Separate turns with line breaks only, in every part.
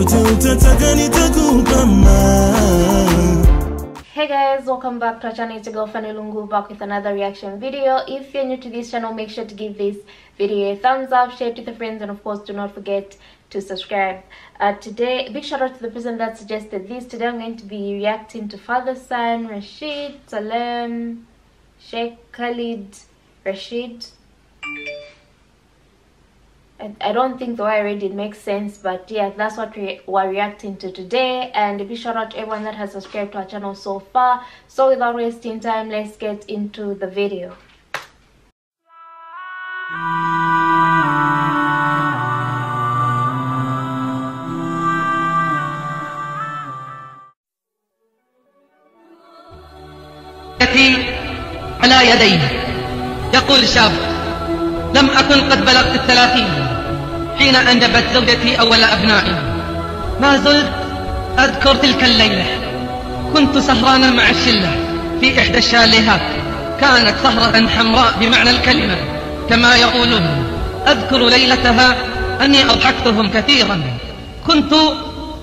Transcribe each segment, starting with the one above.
utataka
Hey guys, welcome back to our channel. It's your girl Fanny Lungu back with another reaction video. If you're new to this channel, make sure to give this video a thumbs up, share it with your friends, and of course, do not forget to subscribe. Uh, today, big shout out to the person that suggested this. Today, I'm going to be reacting to Father Son, Rashid, Salem, Sheikh Khalid, Rashid. I, I don't think the way I read it makes sense, but yeah, that's what we, we're reacting to today. And a big shout out to everyone that has subscribed to our channel so far. So without wasting time, let's get into the video.
يأتي على يديه يقول شاب لم أكن قد بلغت الثلاثين حين أنجبت زوجتي أول أبنائي. ما زلت أذكر تلك الليلة. كنت سهرانا مع الشلة في إحدى الشاليهات. كانت سهرة حمراء بمعنى الكلمة. كما يقولون أذكر ليلتها أني أضحكتهم كثيرا. كنت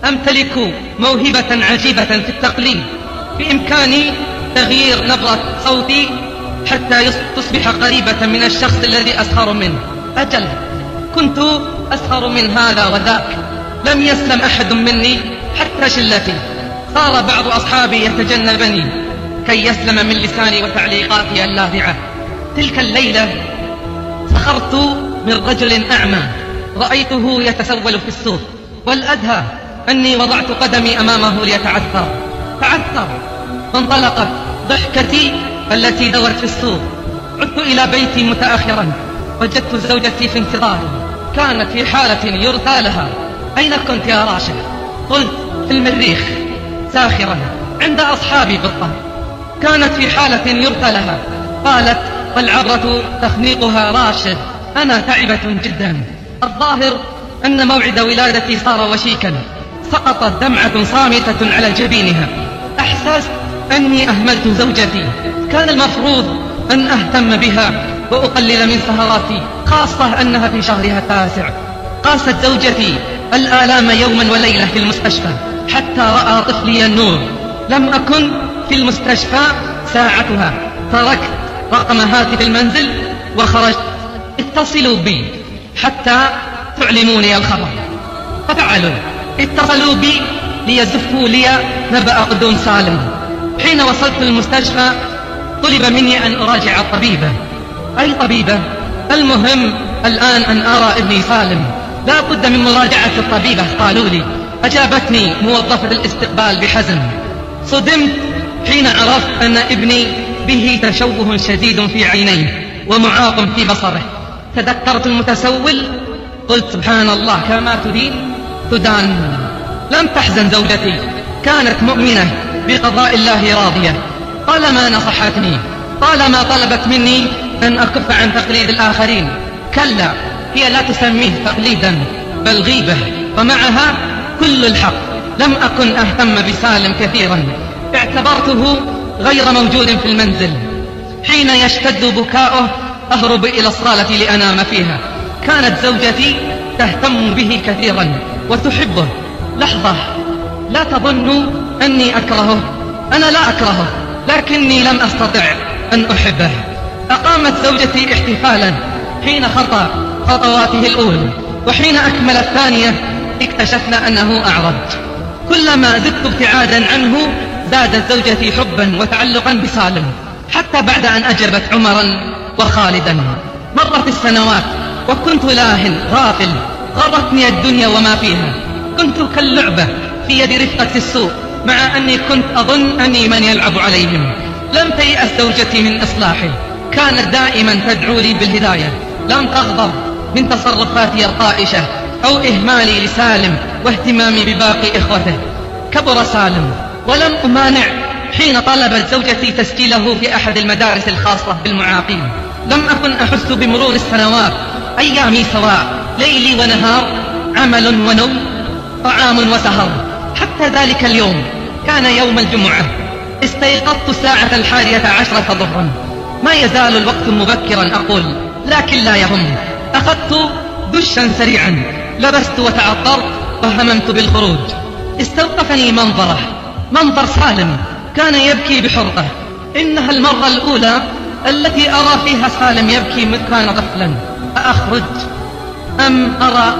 أمتلك موهبة عجيبة في التقليد. بإمكاني تغيير نبرة صوتي حتى تصبح قريبة من الشخص الذي أسخر منه. أجل كنت أسخر من هذا وذاك. لم يسلم أحد مني حتى شلتي. صار بعض أصحابي يتجنبني. كي يسلم من لساني وتعليقاتي اللاذعة تلك الليلة سخرت من رجل أعمى. رأيته يتسول في السوق. والأدهى أني وضعت قدمي أمامه ليتعثر. تعثر. فانطلقت ضحكتي التي دورت في السوق. عدت إلى بيتي متأخرا. وجدت زوجتي في انتظاري. كانت في حالة يرثى لها. أين كنت يا راشد؟ قلت في المريخ ساخرا عند أصحابي بالطبع كانت في حالة يرثى لها. قالت والعبرة تخنيقها راشد. أنا تعبة جدا. الظاهر أن موعد ولادتي صار وشيكا. سقطت دمعة صامتة على جبينها. أحسست أني أهملت زوجتي. كان المفروض أن أهتم بها. وأقلل من سهراتي خاصة أنها في شهرها التاسع. قاست زوجتي الآلام يوما وليلة في المستشفى حتى رأى طفلي النور لم أكن في المستشفى ساعتها. تركت رقم هاتف المنزل وخرجت. اتصلوا بي حتى تعلموني الخبر. ففعلوا. اتصلوا بي ليزفوا لي نبأ قدوم سالم. حين وصلت المستشفى طلب مني أن أراجع الطبيبة أي طبيبة؟ المهم الآن أن أرى ابني سالم. لا بد من مراجعة الطبيبة قالوا لي. أجابتني موظفة الاستقبال بحزن صدمت حين عرفت أن ابني به تشوه شديد في عينيه ومعاق في بصره. تذكرت المتسول؟ قلت سبحان الله كما تدين؟ تدان. لم تحزن زوجتي. كانت مؤمنة بقضاء الله راضية. طالما نصحتني طالما طلبت مني أن أكف عن تقليد الآخرين. كلا هي لا تسميه تقليدا بل غيبة. ومعها كل الحق. لم أكن أهتم بسالم كثيرا. اعتبرته غير موجود في المنزل. حين يشتد بكاؤه أهرب إلى الصالة لأنام فيها. كانت زوجتي تهتم به كثيرا وتحبه. لحظة لا تظنوا أني أكرهه. أنا لا أكرهه لكني لم أستطع أن أحبه. أقامت زوجتي احتفالا حين خطى خطواته الأولى وحين أكمل الثانية اكتشفنا أنه أعرج. كلما زدت ابتعادا عنه زادت زوجتي حبا وتعلقا بسالم حتى بعد أن أجبت عمرا وخالدا. مرت السنوات وكنت لاه غافل غرتني الدنيا وما فيها. كنت كاللعبة في يد رفقة السوق مع أني كنت أظن أني من يلعب عليهم. لم تيأس زوجتي من إصلاحي كانت دائما تدعو لي بالهداية. لم تغضب من تصرفاتي الطائشة أو إهمالي لسالم واهتمامي بباقي إخوته. كبر سالم ولم أمانع حين طلبت زوجتي تسجيله في أحد المدارس الخاصة بالمعاقين. لم أكن أحس بمرور السنوات أيامي سواء ليلي ونهار عمل ونوم طعام وسهر. حتى ذلك اليوم كان يوم الجمعة. استيقظت الساعة الحادية عشرة ظهرا ما يزال الوقت مبكرا أقول لكن لا يهم. أخذت دشا سريعا. لبست وتعطرت وهممت بالخروج. استوقفني منظرة. منظر سالم. كان يبكي بحرقة. إنها المرة الأولى التي أرى فيها سالم يبكي مذ كان طفلا أأخرج؟ أم أرى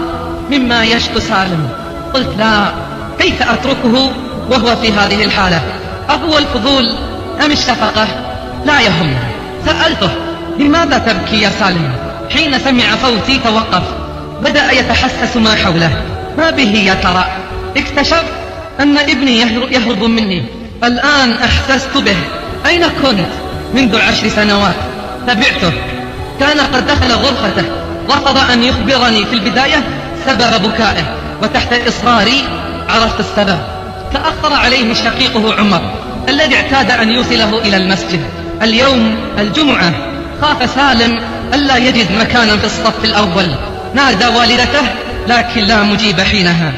مما يشكو سالم؟ قلت لا. كيف أتركه وهو في هذه الحالة؟ أهو الفضول أم الشفقة؟ لا يهم. سألته لماذا تبكي يا سالم؟ حين سمع صوتي توقف بدأ يتحسس ما حوله. ما به يا ترى؟ اكتشف أن ابني يهرب مني. الآن أحسست به. أين كنت منذ عشر سنوات؟ تبعته. كان قد دخل غرفته. رفض أن يخبرني في البداية سبب بكائه وتحت إصراري عرفت السبب. تأخر عليه شقيقه عمر الذي اعتاد أن يوصله إلى المسجد. اليوم الجمعة خاف سالم ألا يجد مكانا في الصف الأول. نادى والدته لكن لا مجيب حينها.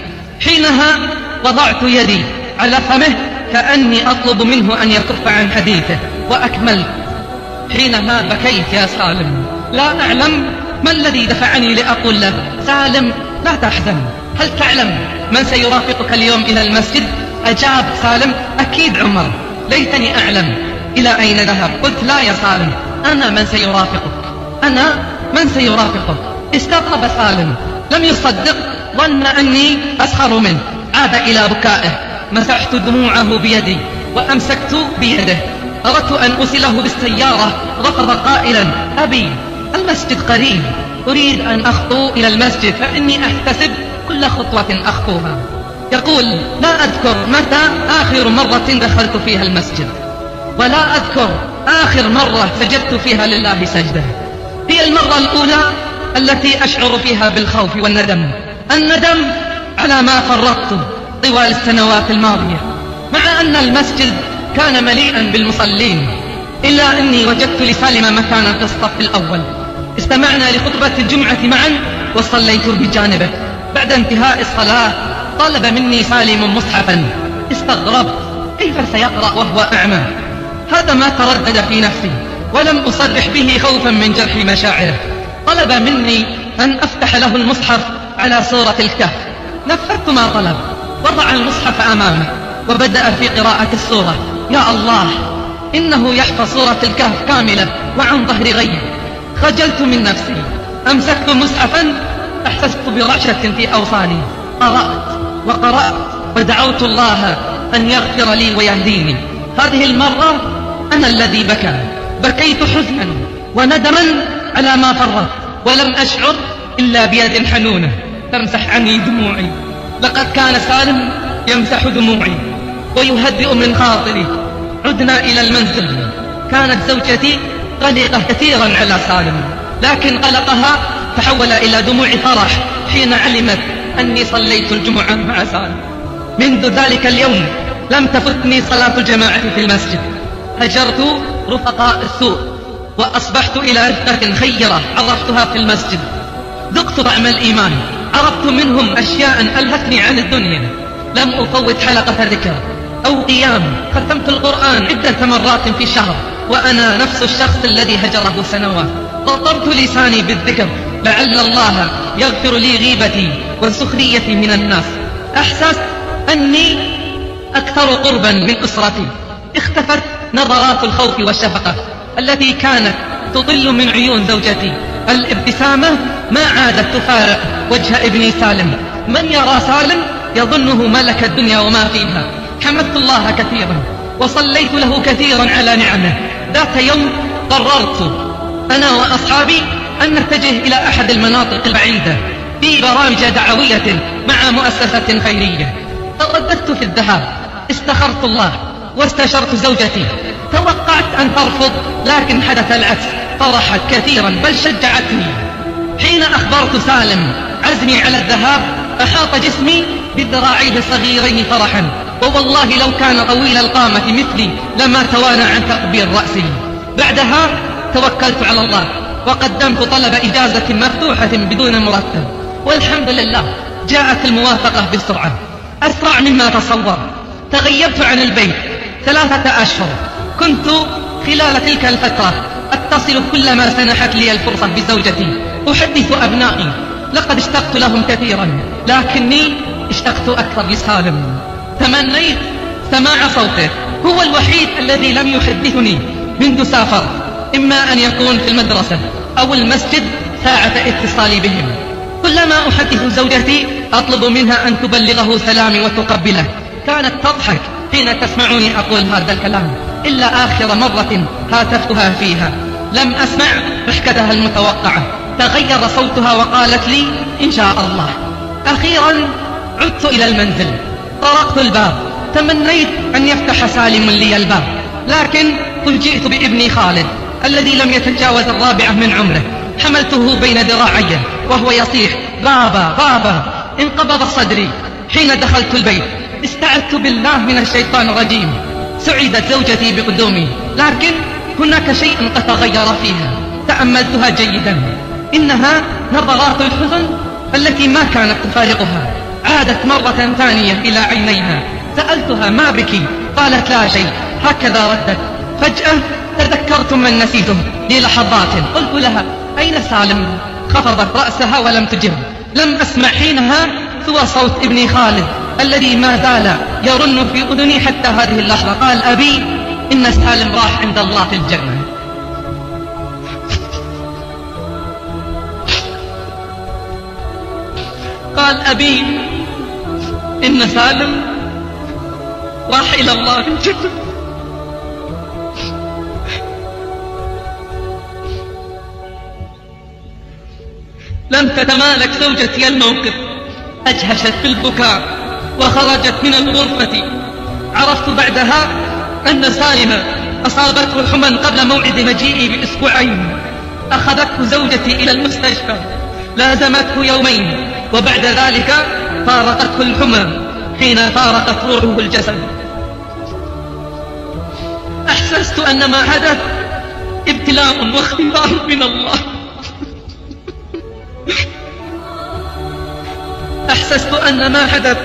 حينها وضعت يدي على فمه كأني أطلب منه أن يكف عن حديثه. وأكملت حينما بكيت يا سالم لا أعلم ما الذي دفعني لأقول له سالم لا تحزن. هل تعلم من سيرافقك اليوم إلى المسجد؟ أجاب سالم أكيد عمر. ليتني أعلم. إلى أين ذهب؟ قلت لا يا سالم أنا من سيرافقك. أنا من سيرافقك. استغرب سالم لم يصدق ظن أني أسخر منه. عاد إلى بكائه. مسحت دموعه بيدي وأمسكت بيده. أردت أن أوصله بالسيارة. رفض قائلا أبي المسجد قريب. أريد أن أخطو إلى المسجد فإني أحتسب كل خطوة أخطوها. يقول لا أذكر متى آخر مرة دخلت فيها المسجد. ولا أذكر آخر مرة سجدت فيها لله سجدة. هي المرة الأولى التي أشعر فيها بالخوف والندم. الندم على ما فرطت طوال السنوات الماضية مع أن المسجد كان مليئا بالمصلين إلا أني وجدت لسالم مكانا في الصف الأول. استمعنا لخطبة الجمعة معا وصليت بجانبه بعد انتهاء الصلاة طلب مني سالم مصحفا. استغربت كيف سيقرأ وهو أعمى؟ هذا ما تردد في نفسي ولم أصرح به خوفا من جرح مشاعره. طلب مني أن أفتح له المصحف على صورة الكهف. نفذت ما طلب. وضع المصحف أمامه وبدأ في قراءة السورة يا الله! إنه يحفظ سورة الكهف كاملة وعن ظهر غيب. خجلت من نفسي. أمسكت مصحفا أحسست برعشة في أوصالي. قرأت وقرأت ودعوت الله أن يغفر لي ويهديني. هذه المرة أنا الذي بكى بكيت حزنا وندما على ما فرط ولم أشعر إلا بيد حنونة تمسح عني دموعي. لقد كان سالم يمسح دموعي ويهدئ من خاطري. عدنا إلى المنزل. كانت زوجتي قلقة كثيرا على سالم لكن قلقها تحول إلى دموع فرح حين علمت أني صليت الجمعة مع سالم. منذ ذلك اليوم لم تفتني صلاة الجماعة في المسجد. هجرت رفقاء السوء وأصبحت إلى رفقة خيرة عرفتها في المسجد. ذقت طعم الإيمان عرفت منهم أشياء ألهتني عن الدنيا. لم أفوت حلقة ذكر أو قيام. ختمت القرآن عدة مرات في شهر وأنا نفس الشخص الذي هجره سنوات. قطرت لساني بالذكر لعل الله يغفر لي غيبتي وسخريتي من الناس. أحسست أني أكثر قربا من أسرتي. اختفت نظرات الخوف والشفقة التي كانت تطل من عيون زوجتي. الابتسامة ما عادت تفارق وجه ابني سالم. من يرى سالم يظنه ملك الدنيا وما فيها. حمدت الله كثيرا وصليت له كثيرا على نعمه. ذات يوم قررت أنا وأصحابي أن نتجه إلى أحد المناطق البعيدة في برامج دعوية مع مؤسسة خيرية. ترددت في الذهاب. استخرت الله واستشرت زوجتي. توقعت أن ترفض لكن حدث العكس. فرحت كثيرا بل شجعتني. حين أخبرت سالم عزمي على الذهاب أحاط جسمي بذراعيه الصغيرين فرحا. ووالله لو كان طويل القامة مثلي لما توانى عن تقبيل رأسي. بعدها توكلت على الله وقدمت طلب إجازة مفتوحة بدون مرتب. والحمد لله جاءت الموافقة بسرعة. أسرع مما تصور. تغيبت عن البيت ثلاثة أشهر. كنت خلال تلك الفترة أتصل كلما سنحت لي الفرصة بزوجتي. أحدث أبنائي. لقد اشتقت لهم كثيرا لكني اشتقت أكثر لسالم. تمنيت سماع صوته. هو الوحيد الذي لم يحدثني منذ سافر إما أن يكون في المدرسة أو المسجد ساعة اتصالي بهم. كلما أحدث زوجتي أطلب منها أن تبلغه سلامي وتقبله. كانت تضحك حين تسمعني أقول هذا الكلام. إلا آخر مرة هاتفتها فيها. لم أسمع ضحكتها المتوقعة. تغير صوتها وقالت لي إن شاء الله. أخيرا عدت إلى المنزل. طرقت الباب. تمنيت أن يفتح سالم لي الباب. لكن فوجئت بابني خالد الذي لم يتجاوز الرابعة من عمره. حملته بين ذراعي وهو يصيح بابا بابا انقبض صدري. حين دخلت البيت استعذت بالله من الشيطان الرجيم. سعدت زوجتي بقدومي. لكن هناك شيء قد تغير فيها. تأملتها جيدا. إنها نظرات الحزن التي ما كانت تفارقها. عادت مرة ثانية إلى عينيها. سألتها ما بك؟ قالت لا شيء. هكذا ردت. فجأة تذكرت من نسيته للحظات. قلت لها أين سالم؟ خفضت رأسها ولم تجب. لم أسمع حينها سوى صوت ابني خالد. الذي ما زال يرن في أذني حتى هذه اللحظة. قال أبي إن سالم راح عند الله في الجنة. قال أبي إن سالم راح إلى الله في الجنة. لم تتمالك زوجتي الموقف. أجهشت في البكاء. وخرجت من الغرفة. عرفت بعدها أن سالمة أصابته الحمى قبل موعد مجيئي بأسبوعين. أخذته زوجتي إلى المستشفى. لازمته يومين وبعد ذلك فارقته الحمى حين فارقت روحه الجسد. أحسست أن ما حدث ابتلاء واختبار من الله. أحسست أن ما حدث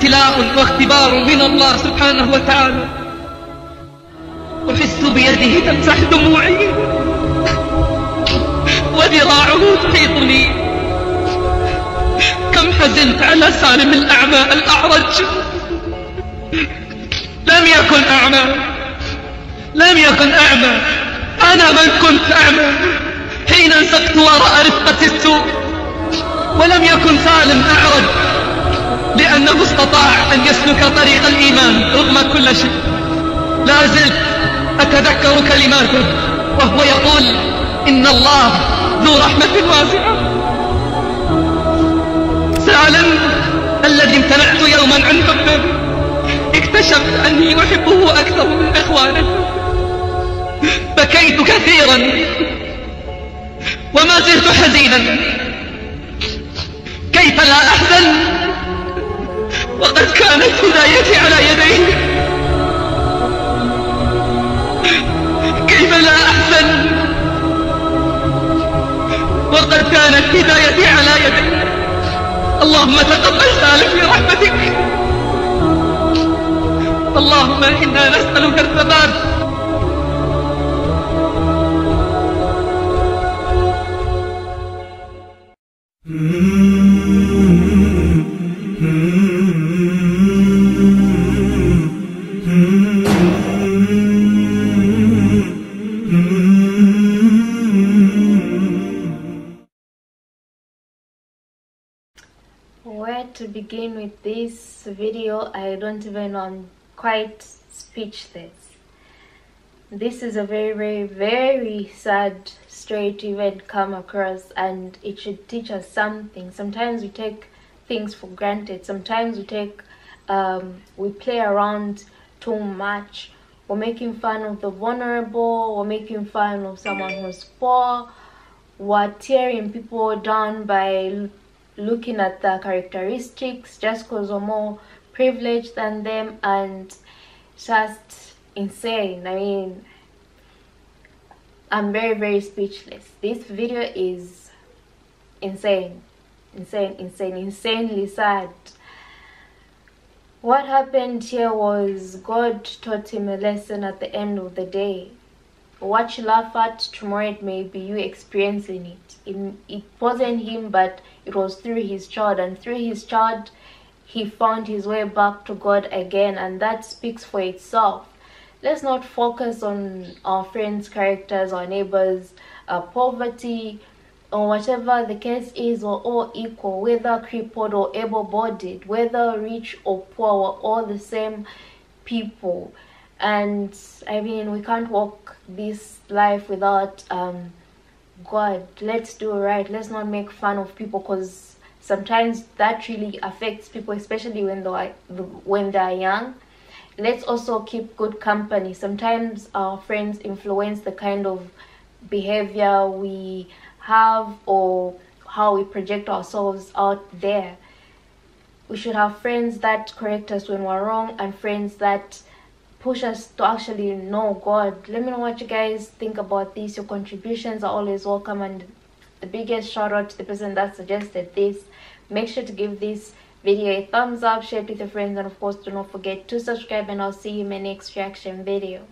ابتلاء واختبار من الله سبحانه وتعالى. أحس بيده تمسح دموعي. وذراعه تحيطني كم حزنت على سالم الأعمى الأعرج. لم يكن أعمى. لم يكن أعمى. أنا من كنت أعمى. حين أنسقت وراء رفقة السوء. ولم يكن سالم أعرج. لأنه استطاع أن يسلك طريق الإيمان رغم كل شيء. لا زلت أتذكر كلماته وهو يقول إن الله ذو رحمة واسعة. سالم الذي امتنعت يوما عن حبه اكتشفت أني أحبه أكثر من إخوانه. بكيت كثيرا وما زلت حزينا. كيف لا أحزن؟ وقد كانت هدايتي على يديه. كيف لا أحزن؟ وقد كانت هدايتي على يديه اللهم تقبل سالم برحمتك. اللهم إنا نسألك الثبات.
To begin with this video i don't even know i'm quite speechless. This is a very very very sad story to even come across and it should teach us something. Sometimes we take things for granted. Sometimes we take um, we play around too much. We're making fun of the vulnerable. We're making fun of someone who's poor. We're tearing people down by looking at their characteristics just because we're more privileged than them and just insane. I mean i'm very very speechless. This video is insane. Insane insane insanely sad. What happened here was god taught him a lesson at the end of the day what you laugh at tomorrow it may be you experiencing it. it it wasn't him but it was through his child and through his child he found his way back to God again, and that speaks for itself. Let's not focus on our friends' characters, our neighbors, uh, poverty, or whatever the case is, we're all equal, whether crippled or able bodied, whether rich or poor, we're all the same people. And I mean, we can't walk this life without um, God. Let's do right. Let's not make fun of people because sometimes that really affects people, especially when they are when they are young. Let's also keep good company. Sometimes our friends influence the kind of behavior we have or how we project ourselves out there. We should have friends that correct us when we're wrong and friends that push us to actually know God. Let me know what you guys think about this. Your contributions are always welcome and the biggest shout out to the person that suggested this. Make sure to give this video a thumbs up, share it with your friends and of course do not forget to subscribe and I'll see you in my next reaction video.